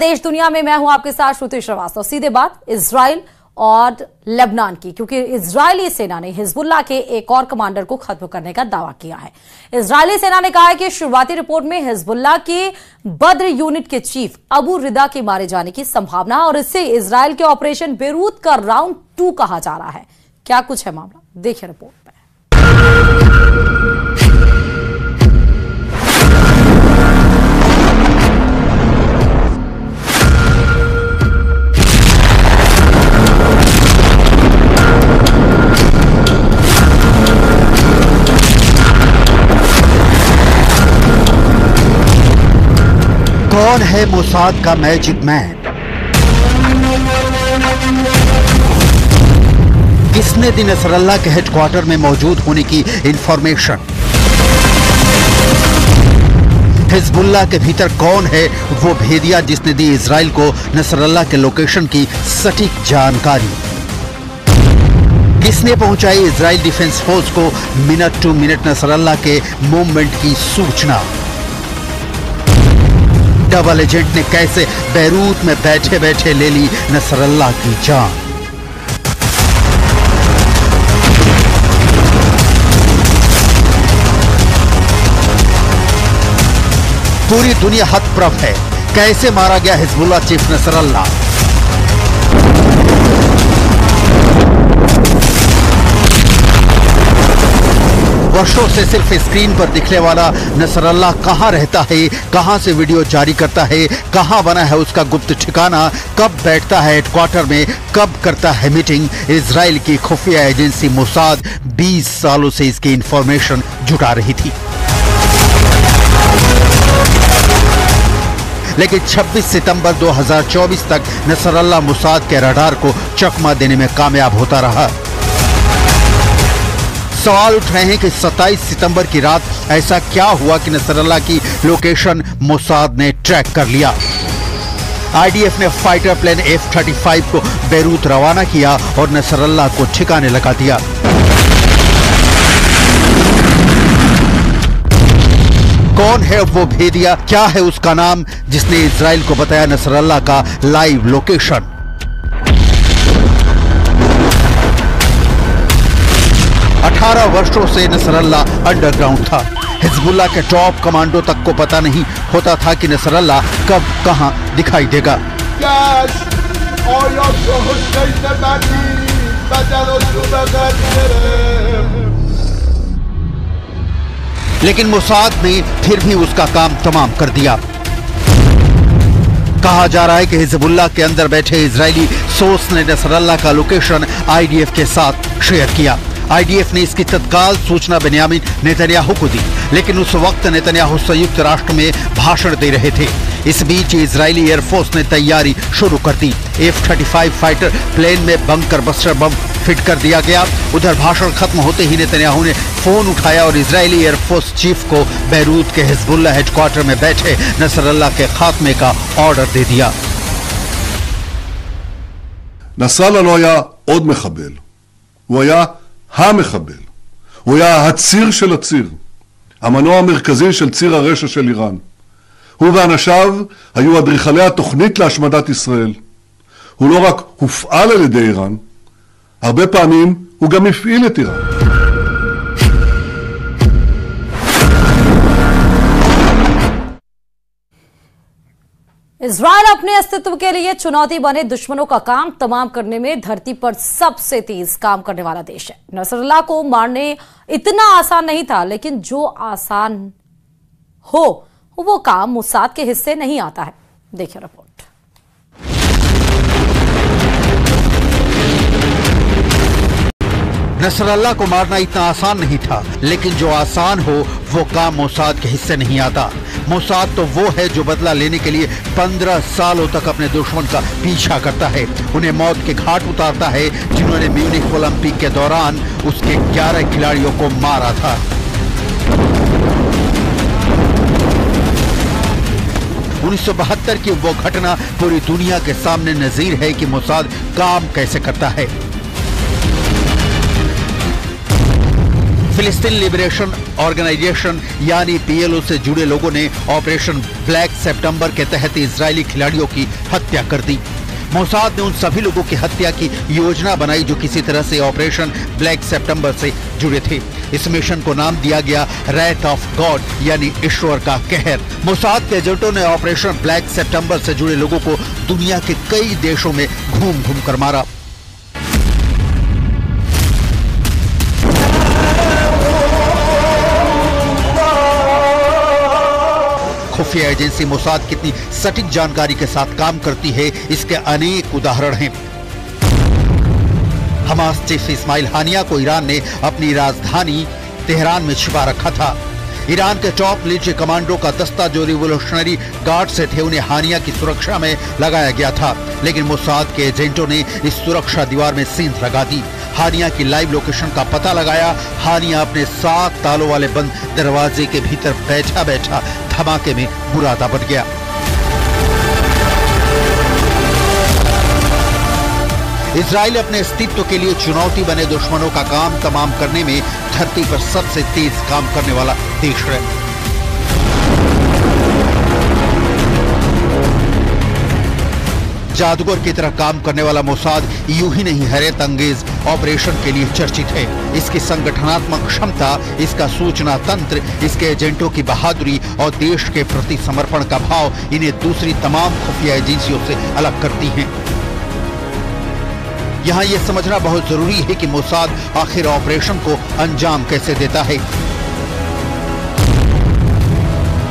देश दुनिया में मैं हूँ आपके साथ श्रुति श्रीवास्तव। सीधे बात इसराइल और लेबनान की, क्योंकि इजरायली सेना ने हिजबुल्ला के एक और कमांडर को खत्म करने का दावा किया है। इजरायली सेना ने कहा है कि शुरुआती रिपोर्ट में हिजबुल्ला के बद्र यूनिट के चीफ अबू रिदा के मारे जाने की संभावना और इससे इसराइल के ऑपरेशन बेरूत का राउंड टू कहा जा रहा है। क्या कुछ है मामला? देखिए रिपोर्ट में। कौन है मोसाद का मैजिक मैन किसने दिन नसरल्ला के हेडक्वार्टर में मौजूद होने की इंफॉर्मेशन हिजबुल्ला के भीतर कौन है वो भेदिया जिसने दी इसराइल को नसरल्ला के लोकेशन की सटीक जानकारी? किसने पहुंचाई इसराइल डिफेंस फोर्स को मिनट टू मिनट नसरल्ला के मूवमेंट की सूचना? डबल एजेंट ने कैसे बैरूत में बैठे बैठे ले ली नसरल्ला की जान। पूरी दुनिया हतप्रभ है। कैसे मारा गया हिजबुल्ला चीफ नसरल्ला? वर्षों से सिर्फ़ स्क्रीन पर दिखने वाला नसरल्ला कहाँ रहता है, कहाँ से वीडियो जारी करता है, कहाँ बना है उसका गुप्त ठिकाना, कब बैठता है हेडक्वार्टर में, कब करता है मीटिंग इसराइल की खुफिया एजेंसी मोसाद 20 सालों से इसकी इंफॉर्मेशन जुटा रही थी। लेकिन 26 सितंबर 2024 तक नसरल्ला मुसाद के रडार को चकमा देने में कामयाब होता रहा। सवाल उठ रहे हैं कि 27 सितंबर की रात ऐसा क्या हुआ कि नसरल्ला की लोकेशन मोसाद ने ट्रैक कर लिया? आईडीएफ ने fighter plane F thirty five को बेरूत रवाना किया और नसरल्ला को ठिकाने लगा दिया। कौन है वो भेदिया? क्या है उसका नाम? जिसने इसराइल को बताया नसरल्ला का लाइव लोकेशन अठारह वर्षों से नसरल्ला अंडरग्राउंड था। हिजबुल्ला के टॉप कमांडो तक को पता नहीं होता था कि नसरल्ला कब कहाँ दिखाई देगा। लेकिन मुसाद ने फिर भी उसका काम तमाम कर दिया। कहा जा रहा है कि हिजबुल्ला के अंदर बैठे इजरायली सोर्स ने नसरल्ला का लोकेशन आईडीएफ के साथ शेयर किया। आईडीएफ ने इसकी तत्काल सूचना बेनियामिन नेतन्याहू को दी लेकिन उस वक्त नेतन्याहू संयुक्त राष्ट्र में भाषण दे रहे थे इस बीच इजरायली एयरफोर्स ने तैयारी शुरू कर दी F thirty five fighter plane में बंकर बस्टर बम फिट कर दिया गया उधर भाषण खत्म होते ही नेतन्याहू ने फोन उठाया और इजरायली एयरफोर्स चीफ को बैरूत के हिजबुल्ला हेडक्वार्टर में बैठे नसरल्ला के खात्मे का ऑर्डर दे दिया נסראללה לא היה עוד מחבל, הוא היה המחבל. הוא היה הציר של הציר, המנוע המרכזי של ציר הרשע של איראן. הוא ואנשיו היו אדריכלי התוכנית להשמדת ישראל. הוא לא רק הופעל על ידי איראן, הרבה פעמים הוא גם הפעיל את איראן. इसराइल अपने अस्तित्व के लिए चुनौती बने दुश्मनों का काम तमाम करने में धरती पर सबसे तेज काम करने वाला देश है। नसरल्ला को मारने इतना आसान नहीं था, लेकिन जो आसान हो, वो काम मुसाद के हिस्से नहीं आता है। देखिए रिपोर्ट। नसरल्ला को मारना इतना आसान नहीं था, लेकिन जो आसान हो, वो काम मोसाद के हिस्से नहीं आता। मोसाद तो वो है जो बदला लेने के लिए पंद्रह सालों तक अपने दुश्मन का पीछा करता है। उन्हें मौत के घाट उतारता है, जिन्होंने म्यूनिक ओलंपिक के दौरान उसके ग्यारह खिलाड़ियों को मारा था। उन्नीस सौ बहत्तर की वो घटना पूरी दुनिया के सामने नजीर है कि मोसाद काम कैसे करता है। फिलिस्तीन लिबरेशन ऑर्गेनाइजेशन, यानी पीएलओ से जुड़े लोगों ने ऑपरेशन ब्लैक सितंबर के तहत इजरायली खिलाड़ियों की हत्या कर दी। मोसाद ने उन सभी लोगों की हत्या की योजना बनाई जो किसी तरह से ऑपरेशन ब्लैक सितंबर से जुड़े थे। इस मिशन को नाम दिया गया रैट ऑफ़ गॉड यानी ईश्वर का कहर। मोसाद के एजेंटों ने ऑपरेशन ब्लैक सितंबर से जुड़े लोगों को दुनिया के कई देशों में घूम घूम कर मारा। खुफिया एजेंसी मोसाद कितनी सटीक जानकारी के साथ काम करती है, इसके अनेक उदाहरण हैं। हमास चीफ इस्माइल हानिया को ईरान ने अपनी राजधानी तेहरान में छिपा रखा था। ईरान के टॉप लीचे कमांडो का दस्ता जो रिवोल्यूशनरी गार्ड से थे, उन्हें हानिया की सुरक्षा में लगाया गया था, लेकिन मोसाद के एजेंटों ने इस सुरक्षा दीवार में सींध लगा दी। हानिया की लाइव लोकेशन का पता लगाया। हानिया अपने सात तालों वाले बंद दरवाजे के भीतर बैठा बैठा धमाके में बुरादा बन गया। इसराइल अपने अस्तित्व के लिए चुनौती बने दुश्मनों का काम तमाम करने में धरती पर सबसे तेज काम करने वाला देश है। जादूगर की तरह काम करने वाला मोसाद यूँ ही नहीं हैरत अंगेज ऑपरेशन के लिए चर्चित है। इसकी संगठनात्मक क्षमता, इसका सूचना तंत्र, इसके एजेंटों की बहादुरी और देश के प्रति समर्पण का भाव इन्हें दूसरी तमाम खुफिया एजेंसियों से अलग करती हैं। यहाँ ये समझना बहुत ज़रूरी है कि मोसाद आखिर ऑपरेशन को अंजाम कैसे देता है।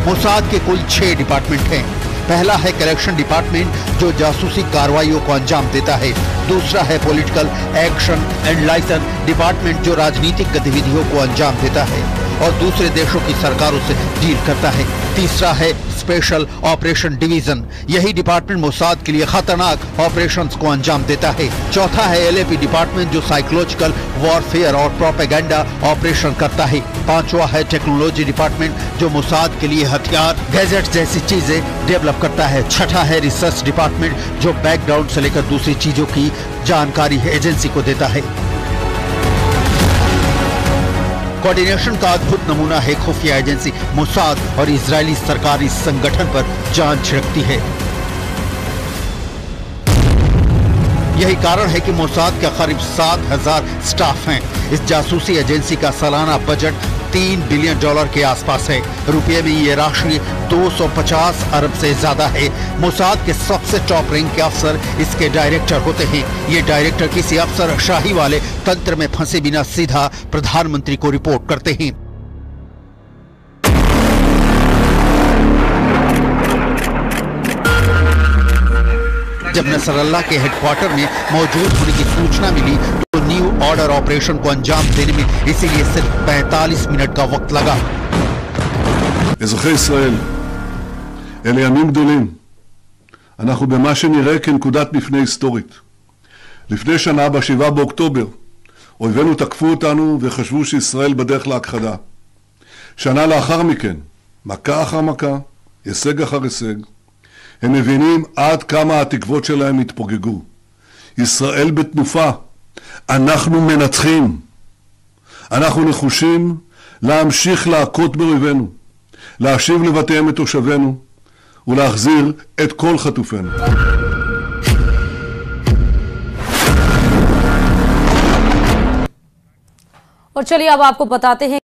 मोसाद के कुल छह डिपार्टमेंट हैं। पहला है करेक्शन डिपार्टमेंट जो जासूसी कार्रवाइयों को अंजाम देता है। दूसरा है political action and liaison department जो राजनीतिक गतिविधियों को अंजाम देता है। और दूसरे देशों की सरकारों से डील करता है। तीसरा है स्पेशल ऑपरेशन डिवीज़न यही डिपार्टमेंट मोसाद के लिए खतरनाक ऑपरेशंस को अंजाम देता है। चौथा है एलएपी डिपार्टमेंट जो साइकोलॉजिकल वॉरफेयर और प्रोपेगेंडा ऑपरेशन करता है। पांचवा है टेक्नोलॉजी डिपार्टमेंट जो मोसाद के लिए हथियार गैजेट जैसी चीज़ें डेवलप करता है। छठा है रिसर्च डिपार्टमेंट जो बैकग्राउंड से लेकर दूसरी चीज़ों की जानकारी एजेंसी को देता है। कोऑर्डिनेशन का अद्भुत नमूना है खुफिया एजेंसी। मोसाद और इजरायली सरकारी संगठन पर जान छिड़कती है। यही कारण है कि मोसाद के करीब सात हज़ार स्टाफ हैं। इस जासूसी एजेंसी का सालाना बजट तीन बिलियन डॉलर के आसपास है। रुपये में ये राशि 250 अरब से ज़्यादा है। मोसाद के सबसे टॉप रैंक के अफसर इसके डायरेक्टर होते हैं। ये डायरेक्टर किसी अफसर शाही वाले तंत्र में फंसे बिना सीधा प्रधानमंत्री को रिपोर्ट करते हैं। जब नसरल्ला के हेडक्वार्टर में मौजूद होने की सूचना मिली ऑर्डर ऑपरेशन को अंजाम देने में इसीलिए सिर्फ 45 मिनट का वक्त लगा אזרחי ישראל, אלה ימים גדולים. אנחנו במה שנראה כנקודת מפנה היסטורית. לפני שנה, ב-7 באוקטובר, אויבינו תקפו אותנו וחשבו שישראל בדרך להכחדה. שנה לאחר מכן, מכה אחר מכה, הישג אחר הישג, הם מבינים עד כמה התקוות שלהם התפוגגו. ישראל בתנופה. אנחנו מנצחים. אנחנו נחושים להמשיך להכות באויבינו, להשיב לבתיהם את תושבינו ולהחזיר את כל חטופינו. और चलिए अब आपको बताते हैं